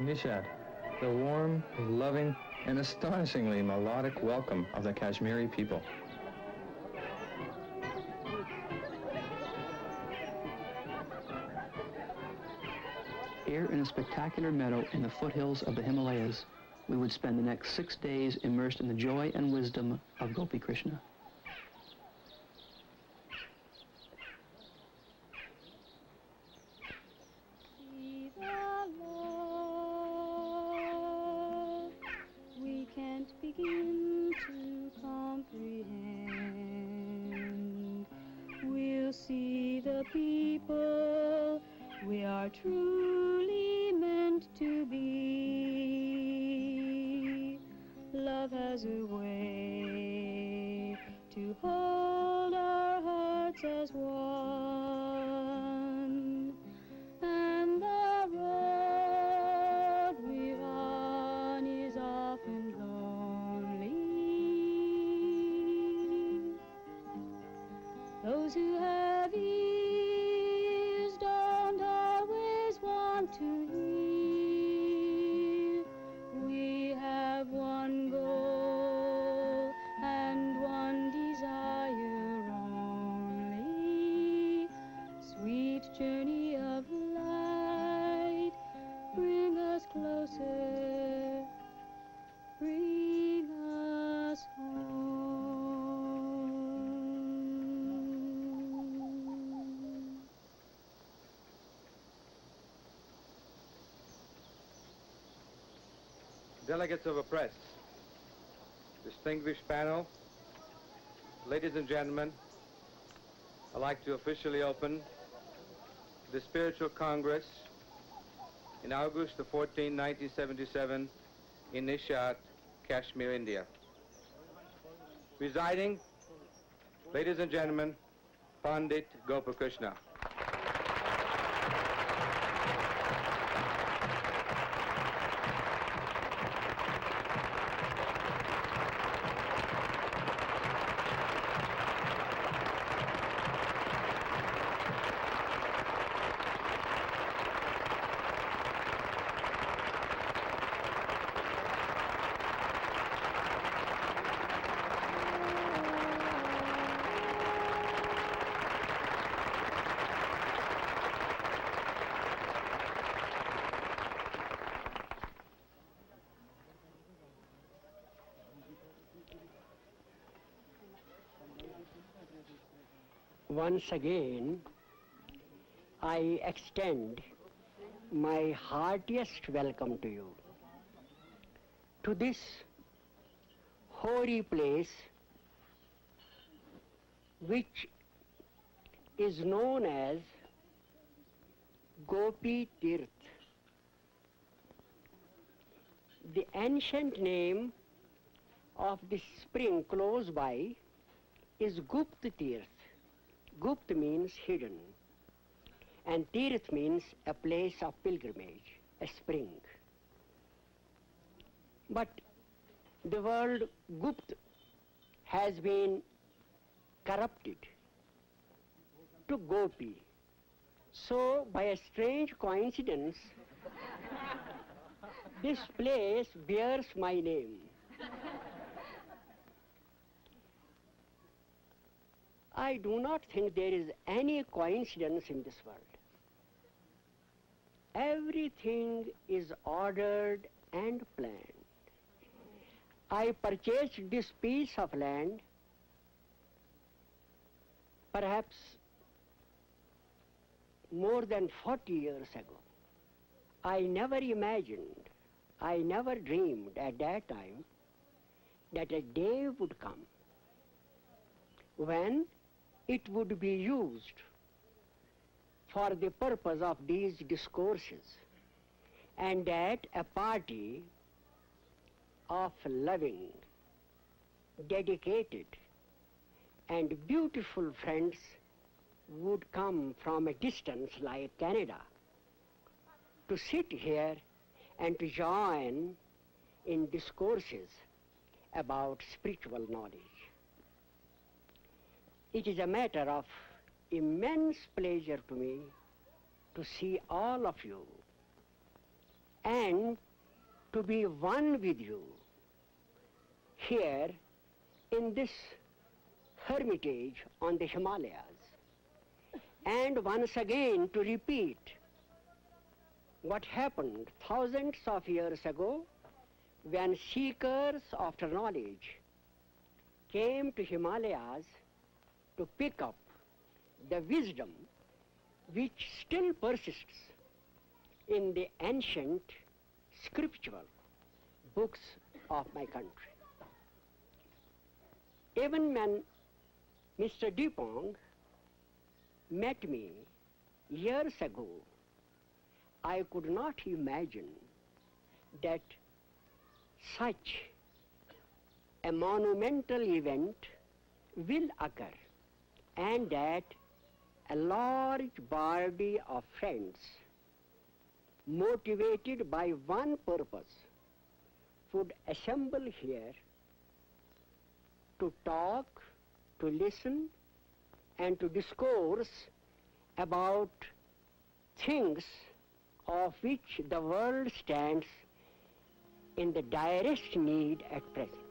Nishat, the warm, loving, and astonishingly melodic welcome of the Kashmiri people. Here in a spectacular meadow in the foothills of the Himalayas, we would spend the next six days immersed in the joy and wisdom of Gopi Krishna. We'll see the people we are truly meant to be. Love has a way to hold our hearts as one. And the road we run is often lonely. Those who have Delegates of the press, distinguished panel, ladies and gentlemen, I'd like to officially open the Spiritual Congress in August the 14, 1977 in Nishat, Kashmir, India. Residing, ladies and gentlemen, Pandit Gopi Krishna. Once again, I extend my heartiest welcome to you to this holy place which is known as Gopi Tirth. The ancient name of this spring close by is Gupta Tirth. Gupt means hidden, and Tirth means a place of pilgrimage, a spring. But the word Gupt has been corrupted to Gopi. So, by a strange coincidence, this place bears my name. I do not think there is any coincidence in this world. Everything is ordered and planned. I purchased this piece of land perhaps more than 40 years ago. I never imagined, I never dreamed at that time that a day would come when it would be used for the purpose of these discourses and that a party of loving, dedicated and beautiful friends would come from a distance like Canada to sit here and to join in discourses about spiritual knowledge. It is a matter of immense pleasure to me to see all of you and to be one with you here in this hermitage on the Himalayas. And once again to repeat what happened thousands of years ago when seekers after knowledge came to Himalayas to pick up the wisdom which still persists in the ancient scriptural books of my country. Even when Mr. Dupont met me years ago, I could not imagine that such a monumental event will occur and that a large body of friends motivated by one purpose would assemble here to talk, to listen, and to discourse about things of which the world stands in the direst need at present.